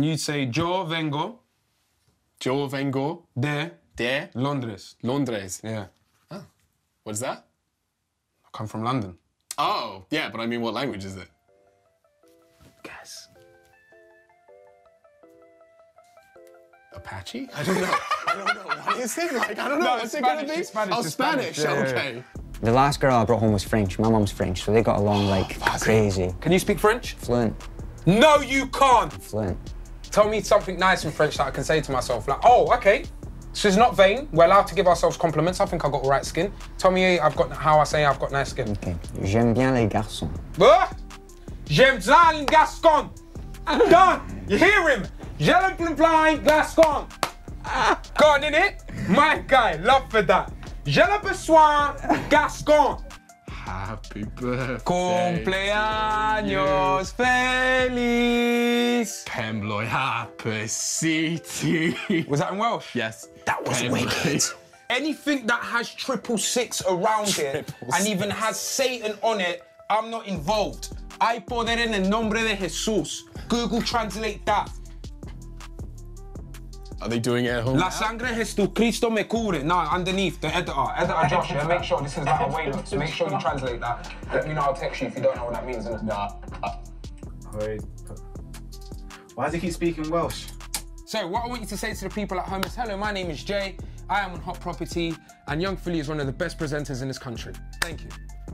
You'd say Yo vengo Yo vengo de de Londres. Londres. Yeah. Oh. What is that? I come from London. Oh, yeah, but I mean, what language is it? Guess. Apache? I don't know. I don't know. What is it? Like, I don't know. No, What's it's it gonna Spanish, be? it's Spanish, oh, Spanish. Spanish. Yeah, yeah, okay. The last girl I brought home was French. My mum's French, so they got along like crazy. Can you speak French? Fluent, No, you can't. fluent. Tell me something nice in French that I can say to myself. Like, oh, okay. She's not vain. We're allowed to give ourselves compliments. I think I got all right skin. Tell me I've got how I say I've got nice skin. Okay. J'aime bien les garçons. Ah! J'aime bien le Gascon. Done. You hear him? J'aime plein plein Gascon. Gone in it. My guy, love for that. Je le besoin Gascon. Happy birthday. Cumpleaños feliz. Pembloy Happy City. Was that in Welsh? yes. That was wicked. Anything that has triple six around it Triple and even has Satan on it, I'm not involved. I poder en el nombre de Jesús. Google translate that. Are they doing it at home? La sangre de Jesucristo me cubre. No, underneath the editor. Editor Josh, yeah, make sure this is like a way note. Make sure you translate that. Let me know. I'll text you if you don't know what that means. Nah. Uh, Wait. Why does he keep speaking Welsh? So, what I want you to say to the people at home is hello, my name is Jay. I am on Hot Property, and Yung Filly is one of the best presenters in this country. Thank you.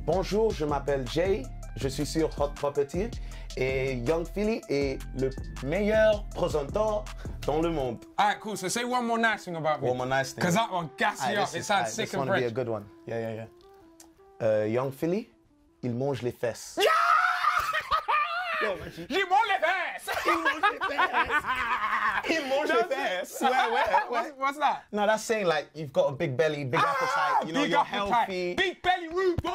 Bonjour, je m'appelle Jay, je suis sur Hot Property et Yung Filly est le meilleur présenteur dans le monde. All right, cool. So, say one more nice thing about me. One more nice thing. Because that one gas Aye, you up. this It is- sounds aye, sick this and one be a good one. Yeah, yeah, yeah. Euh, Yung Filly, il mange les fesses. Yo, Reggie. J'ai mon les fesses. Mange les fesses. Il mange les fesses. Ouais, ouais, What's, that? No, that's saying like you've got a big belly, big ah, appetite. You know, you're appetite. healthy. Big belly rude boy.